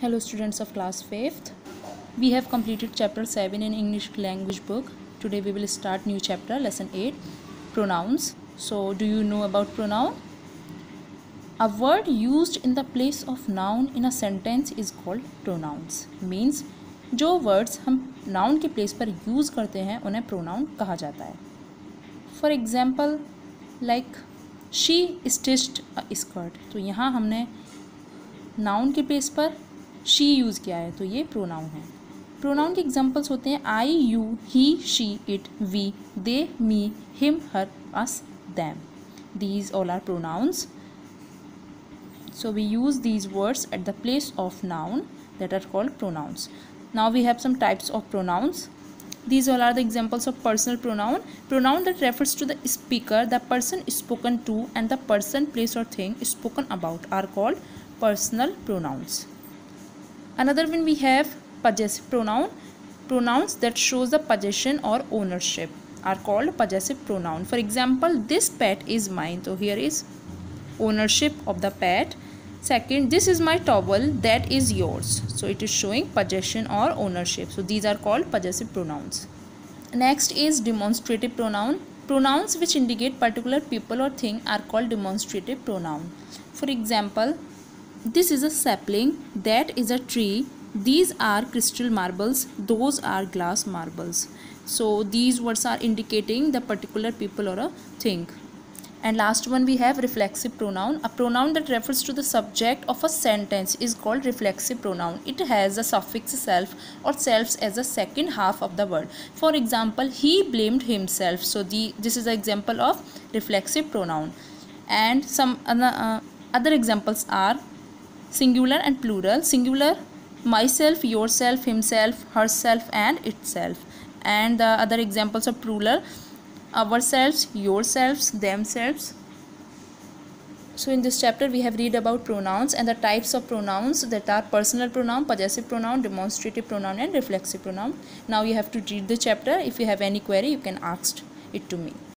Hello students of class 5th. We have completed chapter 7 in English language book. Today we will start new chapter lesson 8 pronouns. So do you know about pronoun? A word used in the place of noun in a sentence is called pronouns. Means जो words हम noun के place पर use करते हैं उन्हें pronoun कहा जाता है example like she stitched a skirt. तो यहाँ हमने नाउन के प्लेस पर शी यूज़ किया है तो ये प्रोनाउन है। प्रोनाउन के एग्जांपल्स होते हैं I you he she it we they me him her us them these all are pronouns so we use these words at the place of noun that are called pronouns now we have some types of pronouns these all are the examples of personal pronoun pronoun that refers to the speaker the person spoken to and the person place or thing spoken about are called personal pronouns another one we have possessive pronoun. Pronouns that shows the possession or ownership are called possessive pronoun. For example this pet is mine. So here is ownership of the pet. Second this is my towel that is yours. So it is showing possession or ownership. So these are called possessive pronouns. Next is demonstrative pronoun. Pronouns which indicate particular people or thing are called demonstrative pronoun. For example this is a sapling that is a tree. These are crystal marbles. Those are glass marbles. So these words are indicating the particular people or a thing. And last one we have reflexive pronoun. A pronoun that refers to the subject of a sentence is called reflexive pronoun. It has a suffix self or selves as a second half of the word. For example he blamed himself. So the this is an example of reflexive pronoun. And some other, uh, other examples are singular and plural. Singular myself yourself himself herself and itself. And the other examples of plural ourselves yourselves themselves. So in this chapter we have read about pronouns and the types of pronouns that are personal pronoun possessive pronoun demonstrative pronoun and reflexive pronoun. Now you have to read the chapter. If you have any query you can ask it to me